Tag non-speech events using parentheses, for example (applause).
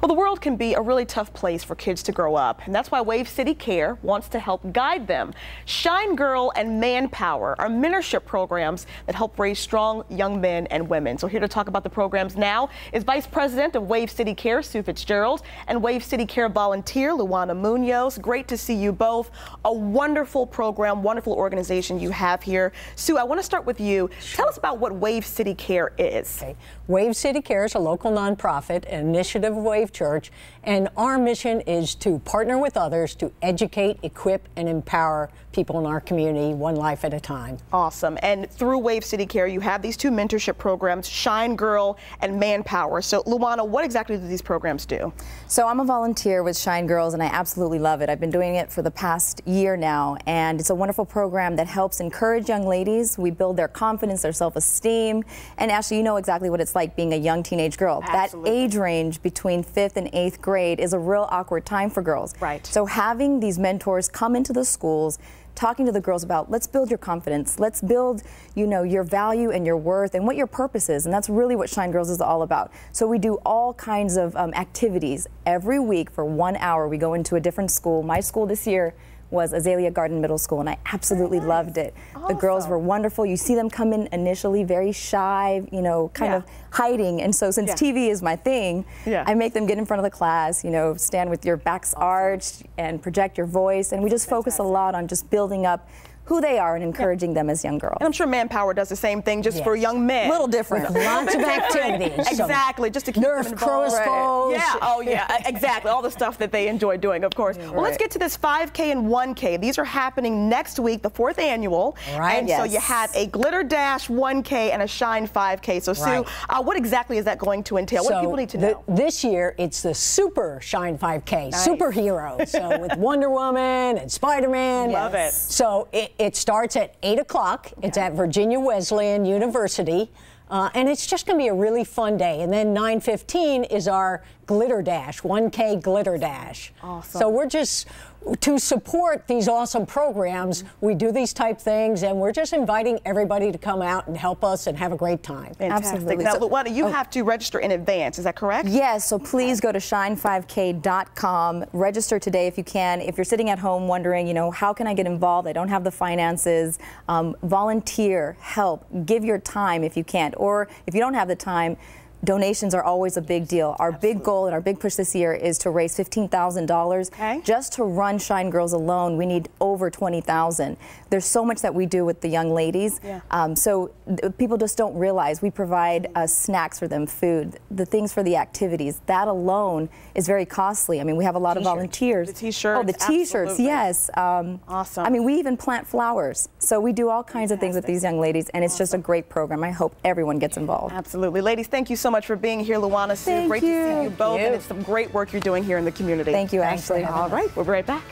Well, the world can be a really tough place for kids to grow up, and that's why Wave City Care wants to help guide them. Shine Girl and Manpower are mentorship programs that help raise strong young men and women. So here to talk about the programs now is Vice President of Wave City Care, Sue Fitzgerald, and Wave City Care volunteer, Luana Munoz. Great to see you both. A wonderful program, wonderful organization you have here. Sue, I want to start with you. Sure. Tell us about what Wave City Care is. Okay. Wave City Care is a local nonprofit, an initiative of Church, and our mission is to partner with others to educate, equip, and empower people in our community one life at a time. Awesome. And through Wave City Care, you have these two mentorship programs, Shine Girl and Manpower. So, Luana, what exactly do these programs do? So, I'm a volunteer with Shine Girls, and I absolutely love it. I've been doing it for the past year now, and it's a wonderful program that helps encourage young ladies. We build their confidence, their self-esteem, and Ashley, you know exactly what it's like being a young teenage girl. Absolutely. That age range between fifth and eighth grade is a real awkward time for girls. Right. So having these mentors come into the schools, talking to the girls about let's build your confidence, let's build, you know, your value and your worth and what your purpose is. And that's really what Shine Girls is all about. So we do all kinds of um, activities every week for one hour. We go into a different school. My school this year was Azalea Garden Middle School, and I absolutely nice. loved it. Awesome. The girls were wonderful. You see them come in initially very shy, you know, kind yeah. of hiding. And so since yeah. TV is my thing, yeah. I make them get in front of the class, you know, stand with your backs awesome. arched and project your voice. And we just Fantastic. focus a lot on just building up who they are and encouraging them as young girls. And I'm sure Manpower does the same thing just yes. for young men. A little different. Lots of (laughs) activities. exactly, just to keep Nerf them involved. cross Yeah, oh yeah, exactly. All the stuff that they enjoy doing, of course. Well, let's get to this 5K and 1K. These are happening next week, the fourth annual. Right. And yes. so you have a Glitter Dash 1K and a Shine 5K. So Sue, right. uh, what exactly is that going to entail? So what do people need to know? The, this year, it's the Super Shine 5K, nice. superheroes. so with Wonder Woman and Spider-Man. Love it. So it, it starts at 8 o'clock. Okay. It's at Virginia Wesleyan University. Uh, and it's just going to be a really fun day. And then 9:15 is our glitter dash, 1K glitter dash. Awesome. So we're just to support these awesome programs. We do these type things, and we're just inviting everybody to come out and help us and have a great time. Fantastic. Absolutely. Now, so, Luana, you oh. have to register in advance. Is that correct? Yes. So please go to shine5k.com. Register today if you can. If you're sitting at home wondering, you know, how can I get involved? I don't have the finances. Um, volunteer, help, give your time if you can't, or if you don't have the time donations are always a big deal. Our Absolutely. big goal and our big push this year is to raise $15,000. Okay. Just to run Shine Girls alone, we need over 20,000. There's so much that we do with the young ladies. Yeah. Um, so people just don't realize we provide uh, snacks for them, food, the things for the activities. That alone is very costly. I mean, we have a lot of volunteers. The t-shirts. Oh, the t-shirts, yes. Um, awesome. I mean, we even plant flowers. So we do all kinds Fantastic. of things with these young ladies, and it's awesome. just a great program. I hope everyone gets involved. Absolutely. Ladies, thank you so much for being here, Luana. Sue. Great you. to see you both, you. and it's some great work you're doing here in the community. Thank you, Ashley. All right, we'll be right back.